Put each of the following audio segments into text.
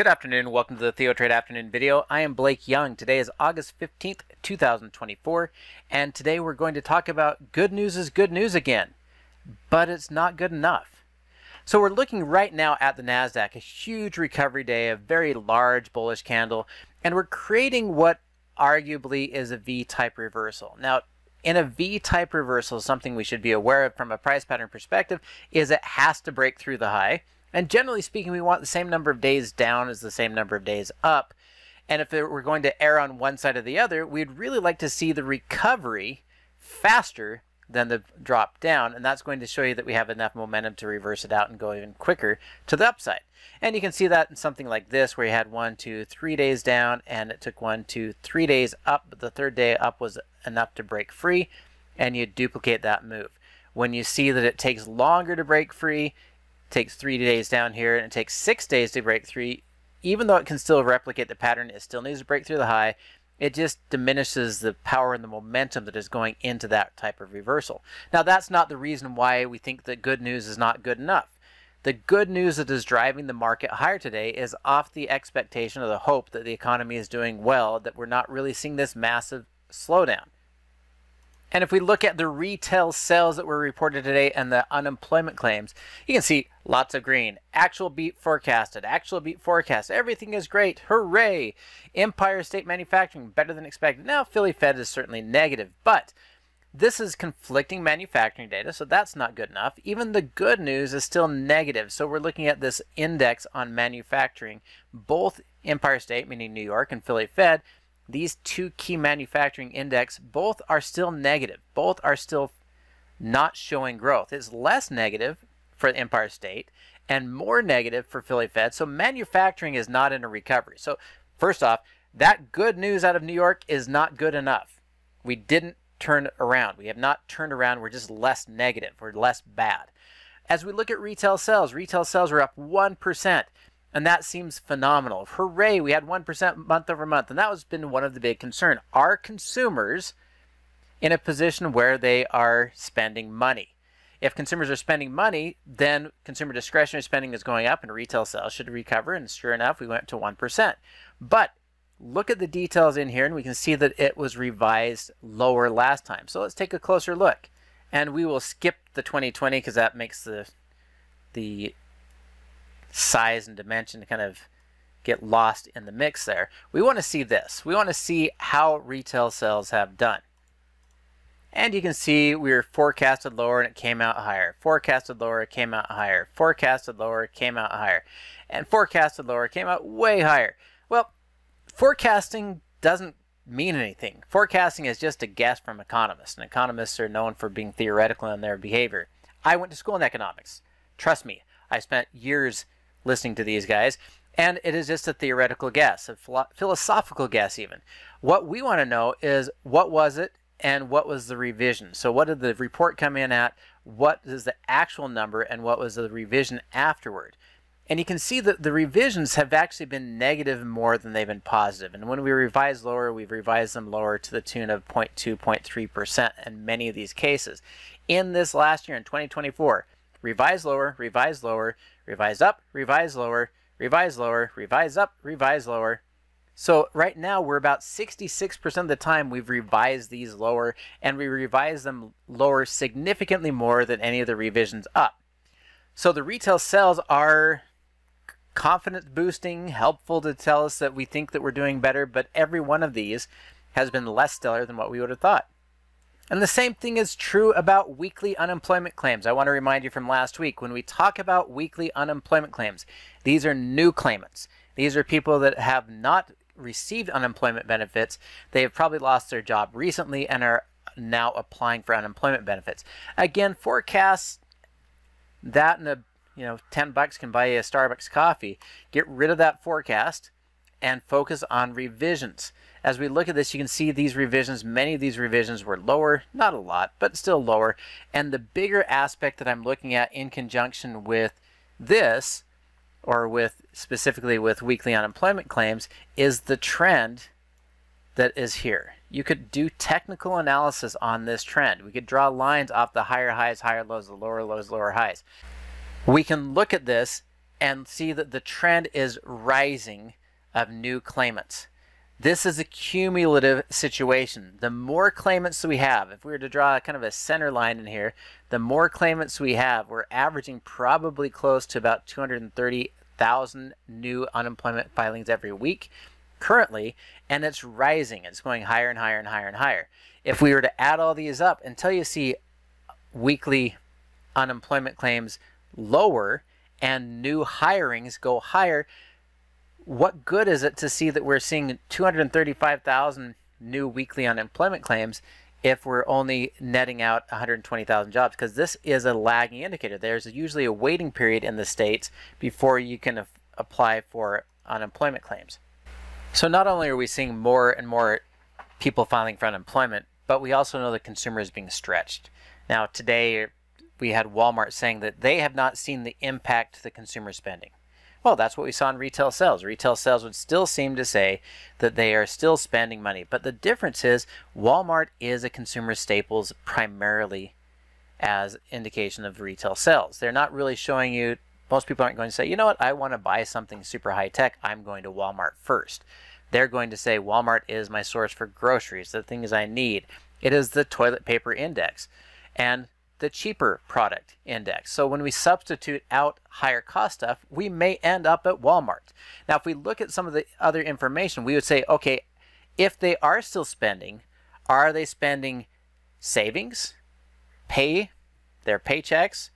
Good afternoon. Welcome to the TheoTrade Afternoon video. I am Blake Young. Today is August 15th, 2024, and today we're going to talk about good news is good news again, but it's not good enough. So we're looking right now at the NASDAQ, a huge recovery day, a very large bullish candle, and we're creating what arguably is a V-type reversal. Now, in a V-type reversal, something we should be aware of from a price pattern perspective is it has to break through the high. And generally speaking, we want the same number of days down as the same number of days up. And if we're going to err on one side or the other, we'd really like to see the recovery faster than the drop down. And that's going to show you that we have enough momentum to reverse it out and go even quicker to the upside. And you can see that in something like this, where you had one, two, three days down, and it took one, two, three days up. But the third day up was enough to break free, and you duplicate that move. When you see that it takes longer to break free, takes three days down here, and it takes six days to break three. Even though it can still replicate the pattern, it still needs to break through the high. It just diminishes the power and the momentum that is going into that type of reversal. Now, that's not the reason why we think that good news is not good enough. The good news that is driving the market higher today is off the expectation or the hope that the economy is doing well, that we're not really seeing this massive slowdown. And if we look at the retail sales that were reported today and the unemployment claims, you can see lots of green. Actual beat forecasted, actual beat forecast. Everything is great. Hooray! Empire State Manufacturing better than expected. Now, Philly Fed is certainly negative, but this is conflicting manufacturing data, so that's not good enough. Even the good news is still negative. So we're looking at this index on manufacturing. Both Empire State, meaning New York, and Philly Fed these two key manufacturing index both are still negative. Both are still not showing growth. It's less negative for Empire State and more negative for Philly Fed. So manufacturing is not in a recovery. So first off, that good news out of New York is not good enough. We didn't turn around. We have not turned around. We're just less negative. We're less bad. As we look at retail sales, retail sales are up 1%. And that seems phenomenal. Hooray, we had 1% month over month. And that has been one of the big concern. Are consumers in a position where they are spending money? If consumers are spending money, then consumer discretionary spending is going up and retail sales should recover. And sure enough, we went to 1%. But look at the details in here and we can see that it was revised lower last time. So let's take a closer look. And we will skip the 2020 because that makes the the size and dimension kind of get lost in the mix there. We want to see this. We want to see how retail sales have done. And you can see we were forecasted lower and it came out higher. Forecasted lower, it came out higher. Forecasted lower, it came out higher. And forecasted lower came out way higher. Well, forecasting doesn't mean anything. Forecasting is just a guess from economists, and economists are known for being theoretical in their behavior. I went to school in economics. Trust me, I spent years listening to these guys. And it is just a theoretical guess, a philosophical guess, even. What we want to know is what was it and what was the revision? So, what did the report come in at? What is the actual number and what was the revision afterward? And you can see that the revisions have actually been negative more than they've been positive. And when we revise lower, we've revised them lower to the tune of 0.2, 0.3% in many of these cases. In this last year, in 2024, revise lower, revise lower, revise up, revise lower, revise lower, revise up, revise lower. So right now we're about 66% of the time we've revised these lower and we revise them lower significantly more than any of the revisions up. So the retail sales are confidence boosting, helpful to tell us that we think that we're doing better, but every one of these has been less stellar than what we would have thought. And the same thing is true about weekly unemployment claims. I want to remind you from last week when we talk about weekly unemployment claims, these are new claimants. These are people that have not received unemployment benefits. They have probably lost their job recently and are now applying for unemployment benefits. Again, forecasts that and a you know 10 bucks can buy you a Starbucks coffee. Get rid of that forecast and focus on revisions. As we look at this, you can see these revisions, many of these revisions were lower, not a lot, but still lower. And the bigger aspect that I'm looking at in conjunction with this, or with specifically with weekly unemployment claims, is the trend that is here. You could do technical analysis on this trend. We could draw lines off the higher highs, higher lows, the lower lows, lower highs. We can look at this and see that the trend is rising of new claimants. This is a cumulative situation. The more claimants we have, if we were to draw kind of a center line in here, the more claimants we have, we're averaging probably close to about 230,000 new unemployment filings every week currently, and it's rising. It's going higher and higher and higher and higher. If we were to add all these up until you see weekly unemployment claims lower and new hirings go higher, what good is it to see that we're seeing 235,000 new weekly unemployment claims if we're only netting out 120,000 jobs? Because this is a lagging indicator. There's usually a waiting period in the states before you can apply for unemployment claims. So not only are we seeing more and more people filing for unemployment, but we also know the consumer is being stretched. Now today we had Walmart saying that they have not seen the impact to the consumer spending. Well, that's what we saw in retail sales. Retail sales would still seem to say that they are still spending money. But the difference is Walmart is a consumer staples primarily as indication of retail sales. They're not really showing you most people aren't going to say, you know what, I want to buy something super high tech. I'm going to Walmart first. They're going to say Walmart is my source for groceries, the things I need. It is the toilet paper index. And the cheaper product index. So when we substitute out higher cost stuff, we may end up at Walmart. Now, if we look at some of the other information, we would say, okay, if they are still spending, are they spending savings, pay, their paychecks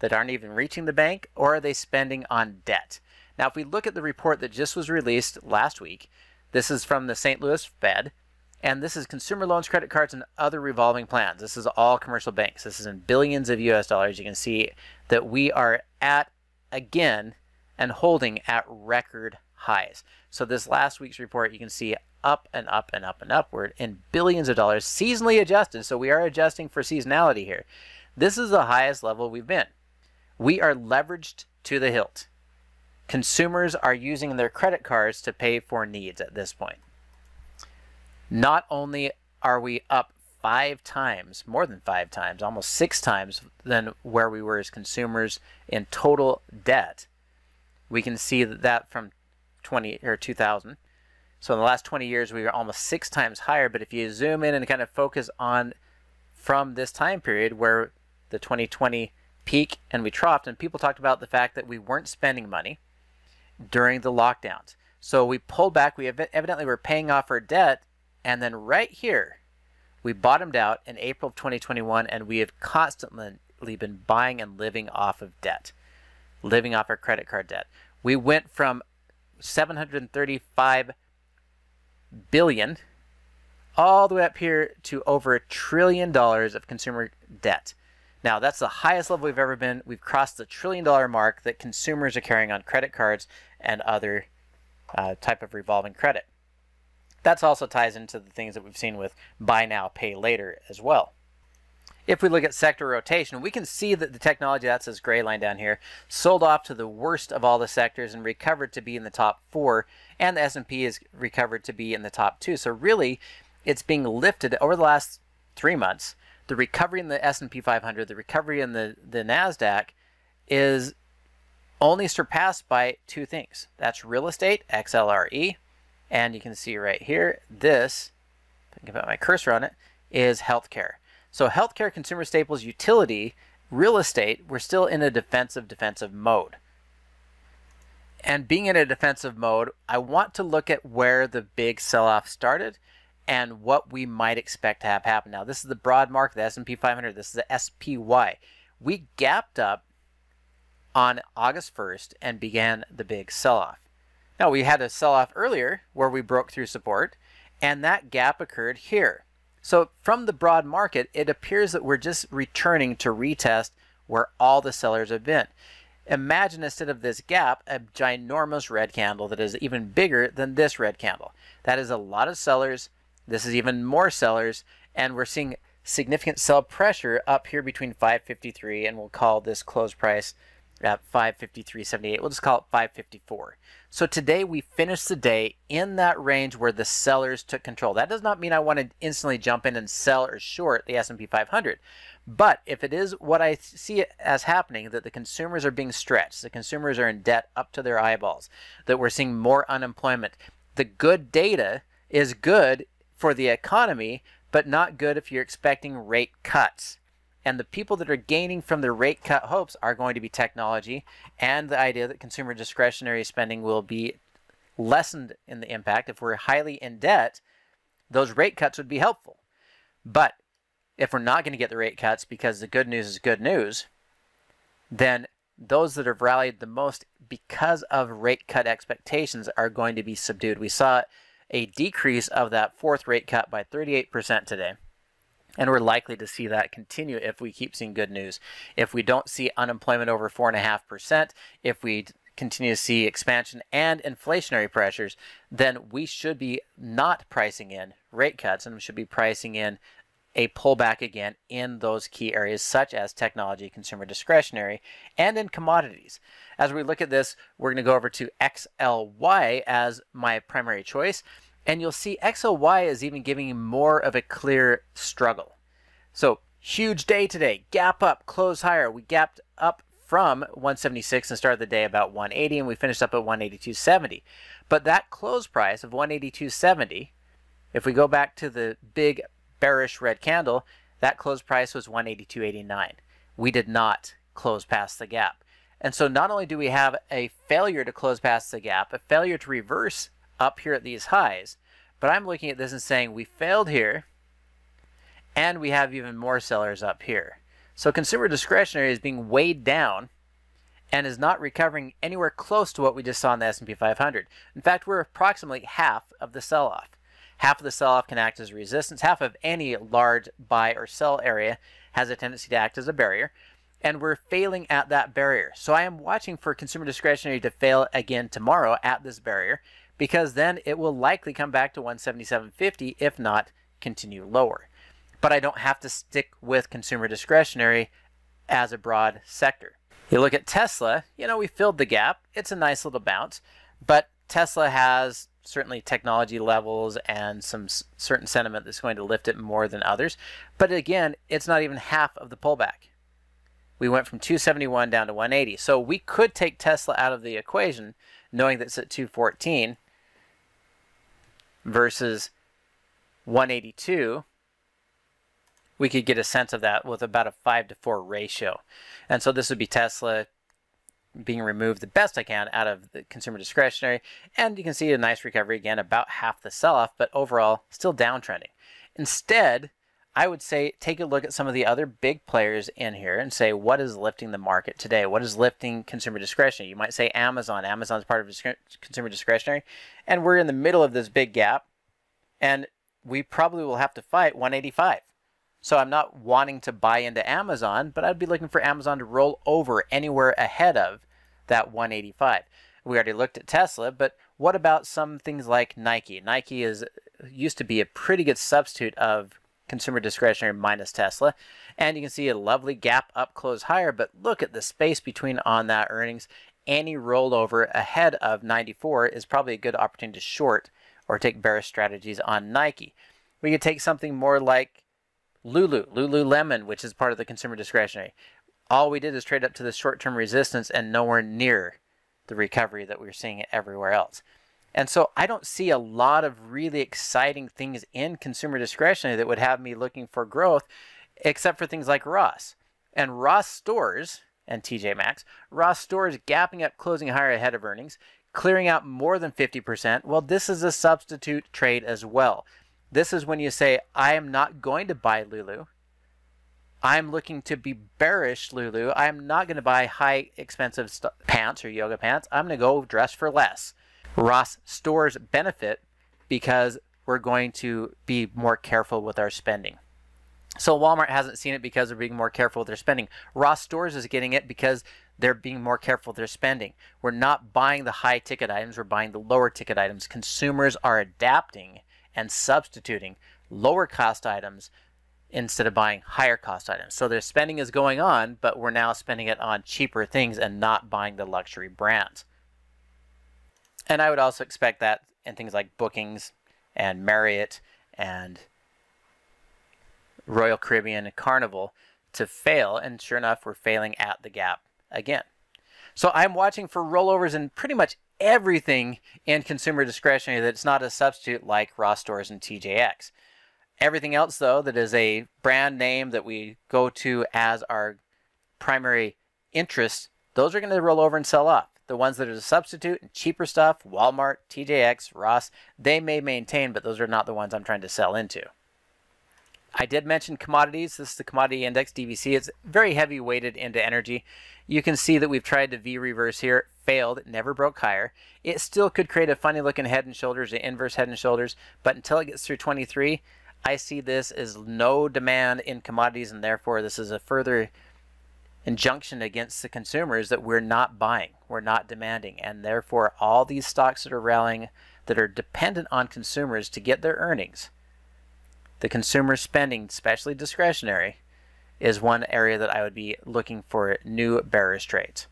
that aren't even reaching the bank, or are they spending on debt? Now, if we look at the report that just was released last week, this is from the St. Louis Fed. And this is consumer loans, credit cards, and other revolving plans. This is all commercial banks. This is in billions of US dollars. You can see that we are at, again, and holding at record highs. So this last week's report, you can see up and up and up and upward in billions of dollars, seasonally adjusted. So we are adjusting for seasonality here. This is the highest level we've been. We are leveraged to the hilt. Consumers are using their credit cards to pay for needs at this point. Not only are we up five times, more than five times, almost six times than where we were as consumers in total debt, we can see that from 20 or 2000. So in the last 20 years, we were almost six times higher. But if you zoom in and kind of focus on from this time period where the 2020 peak and we troughed, and people talked about the fact that we weren't spending money during the lockdowns. So we pulled back. We evidently were paying off our debt and then right here, we bottomed out in April of 2021, and we have constantly been buying and living off of debt, living off our credit card debt. We went from 735 billion all the way up here to over a trillion dollars of consumer debt. Now, that's the highest level we've ever been. We've crossed the trillion dollar mark that consumers are carrying on credit cards and other uh, type of revolving credit. That also ties into the things that we've seen with buy now, pay later as well. If we look at sector rotation, we can see that the technology, that's this gray line down here, sold off to the worst of all the sectors and recovered to be in the top four, and the S&P is recovered to be in the top two. So really, it's being lifted over the last three months. The recovery in the S&P 500, the recovery in the, the NASDAQ is only surpassed by two things. That's real estate, XLRE, and you can see right here, this, if I can put my cursor on it, is healthcare. So healthcare, consumer staples, utility, real estate, we're still in a defensive defensive mode. And being in a defensive mode, I want to look at where the big sell-off started and what we might expect to have happen. Now, this is the broad market, the S&P 500. This is the SPY. We gapped up on August 1st and began the big sell-off. Now we had a sell-off earlier where we broke through support and that gap occurred here. So from the broad market, it appears that we're just returning to retest where all the sellers have been. Imagine instead of this gap, a ginormous red candle that is even bigger than this red candle. That is a lot of sellers. This is even more sellers. And we're seeing significant sell pressure up here between 553 and we'll call this close price at 553.78. We'll just call it 554. So today we finished the day in that range where the sellers took control. That does not mean I want to instantly jump in and sell or short the S&P 500. But if it is what I see as happening, that the consumers are being stretched, the consumers are in debt up to their eyeballs, that we're seeing more unemployment, the good data is good for the economy, but not good if you're expecting rate cuts. And the people that are gaining from the rate cut hopes are going to be technology and the idea that consumer discretionary spending will be lessened in the impact. If we're highly in debt, those rate cuts would be helpful. But if we're not going to get the rate cuts because the good news is good news, then those that have rallied the most because of rate cut expectations are going to be subdued. We saw a decrease of that fourth rate cut by 38% today. And we're likely to see that continue if we keep seeing good news. If we don't see unemployment over 4.5%, if we continue to see expansion and inflationary pressures, then we should be not pricing in rate cuts and we should be pricing in a pullback again in those key areas such as technology, consumer discretionary, and in commodities. As we look at this, we're going to go over to XLY as my primary choice. And you'll see XOY is even giving more of a clear struggle. So huge day today. Gap up, close higher. We gapped up from 176 and started the day about 180 and we finished up at 182.70. But that close price of 182.70, if we go back to the big bearish red candle, that close price was 182.89. We did not close past the gap. And so not only do we have a failure to close past the gap, a failure to reverse up here at these highs. But I'm looking at this and saying we failed here, and we have even more sellers up here. So consumer discretionary is being weighed down and is not recovering anywhere close to what we just saw in the S&P 500. In fact, we're approximately half of the sell-off. Half of the sell-off can act as resistance. Half of any large buy or sell area has a tendency to act as a barrier. And we're failing at that barrier. So I am watching for consumer discretionary to fail again tomorrow at this barrier because then it will likely come back to 177.50 if not continue lower. But I don't have to stick with consumer discretionary as a broad sector. You look at Tesla, you know, we filled the gap. It's a nice little bounce, but Tesla has certainly technology levels and some certain sentiment that's going to lift it more than others. But again, it's not even half of the pullback. We went from 271 down to 180. So we could take Tesla out of the equation knowing that it's at 214 versus 182, we could get a sense of that with about a 5 to 4 ratio. And so this would be Tesla being removed the best I can out of the consumer discretionary. And you can see a nice recovery again, about half the sell off, but overall still downtrending. Instead, I would say take a look at some of the other big players in here and say what is lifting the market today? What is lifting consumer discretionary? You might say Amazon. Amazon's part of consumer discretionary, and we're in the middle of this big gap, and we probably will have to fight 185. So I'm not wanting to buy into Amazon, but I'd be looking for Amazon to roll over anywhere ahead of that 185. We already looked at Tesla, but what about some things like Nike? Nike is used to be a pretty good substitute of consumer discretionary minus Tesla. And you can see a lovely gap up close higher, but look at the space between on that earnings. Any rollover ahead of 94 is probably a good opportunity to short or take bearish strategies on Nike. We could take something more like Lulu, Lululemon, which is part of the consumer discretionary. All we did is trade up to the short-term resistance and nowhere near the recovery that we are seeing everywhere else. And so I don't see a lot of really exciting things in consumer discretionary that would have me looking for growth, except for things like Ross. And Ross stores and TJ Maxx, Ross stores gapping up, closing higher ahead of earnings, clearing out more than 50%. Well, this is a substitute trade as well. This is when you say, I am not going to buy Lulu. I'm looking to be bearish Lulu. I'm not going to buy high expensive pants or yoga pants. I'm going to go dress for less. Ross stores benefit because we're going to be more careful with our spending. So Walmart hasn't seen it because they're being more careful with their spending. Ross Stores is getting it because they're being more careful with their spending. We're not buying the high ticket items, we're buying the lower ticket items. Consumers are adapting and substituting lower cost items instead of buying higher cost items. So their spending is going on, but we're now spending it on cheaper things and not buying the luxury brands. And I would also expect that in things like bookings and Marriott and Royal Caribbean Carnival to fail. And sure enough, we're failing at the gap again. So I'm watching for rollovers in pretty much everything in consumer discretionary that's not a substitute like Ross Stores and TJX. Everything else, though, that is a brand name that we go to as our primary interest, those are going to roll over and sell off. The ones that are the substitute and cheaper stuff, Walmart, TJX, Ross, they may maintain, but those are not the ones I'm trying to sell into. I did mention commodities. This is the commodity index DBC. It's very heavy weighted into energy. You can see that we've tried to V reverse here, failed, never broke higher. It still could create a funny looking head and shoulders, an inverse head and shoulders, but until it gets through 23, I see this as no demand in commodities, and therefore this is a further injunction against the consumers that we're not buying, we're not demanding, and therefore all these stocks that are rallying that are dependent on consumers to get their earnings, the consumer spending, especially discretionary, is one area that I would be looking for new bearish trades.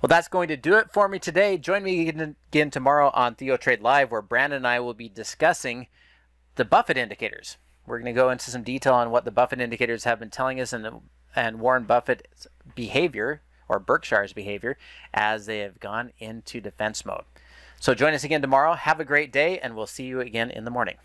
Well, that's going to do it for me today. Join me again tomorrow on TheoTrade Live, where Brandon and I will be discussing the Buffett indicators. We're going to go into some detail on what the Buffett indicators have been telling us and, and Warren Buffett's behavior or Berkshire's behavior as they have gone into defense mode. So join us again tomorrow. Have a great day, and we'll see you again in the morning.